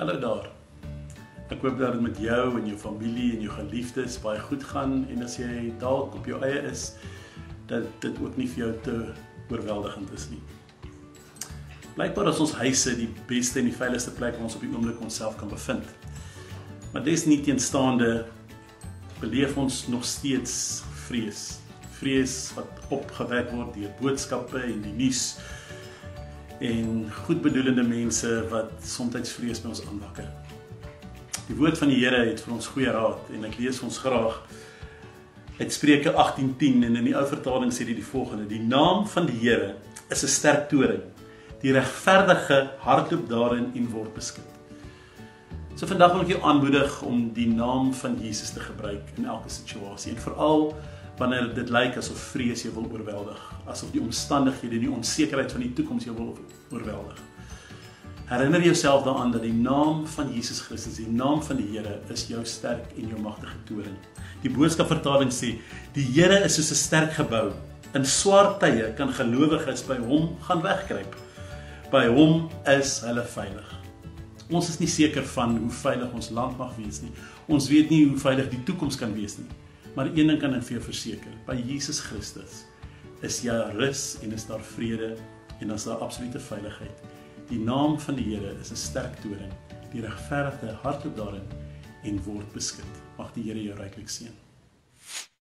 Hallo daar. Ek hoop dat dit met jou en jou familie en jou geliefdes baie goed gaan en as jy dalk op jou eie is, dat dit ook nie vir jou te oorweldigend is nie. Blykbaar is ons huise die beste en die veiligste plek waar ons op die oomblik onsself kan bevind. Maar dis nie teenstaande beleef ons nog steeds vrees. Vrees wat opgewek word deur boodskappe en die nuus en goedbedoelende mense wat soms vrees by ons aanwakker. Die woord van die Here het vir ons goeie raad en ek lees ons graag uit Spreuke 18:10 en in die ou vertaling sê dit die volgende: Die naam van die Here is 'n sterk toring. Die regverdige hardloop daarin en word beskud. So vandag wil ek jou aanmoedig om die naam van Jesus te gebruik in elke situasie en veral wanneer dit lyk asof vrees jou wil oorweldig, asof die omstandighede en die onsekerheid van die toekoms jou wil oorweldig. Herinner jouself daaraan dat die naam van Jesus Christus, die naam van die Here is jou sterk en jou magtige toring. Die boodskap vertaling sê, die Here is soos 'n sterk gebou. In swaar tye kan gelowiges by hom gaan wegkruip. By hom is hulle veilig. Ons is nie seker van hoe veilig ons land mag wees nie. Ons weet nie hoe veilig die toekoms kan wees nie. Maar een ding kan ek vir jou verseker, by Jesus Christus is jy rus en is daar vrede en is daar absolute veiligheid. Die naam van die Here is 'n sterk toring. Die regverdige hardloop daarin en word beskud. Mag die Here jou ryklik seën.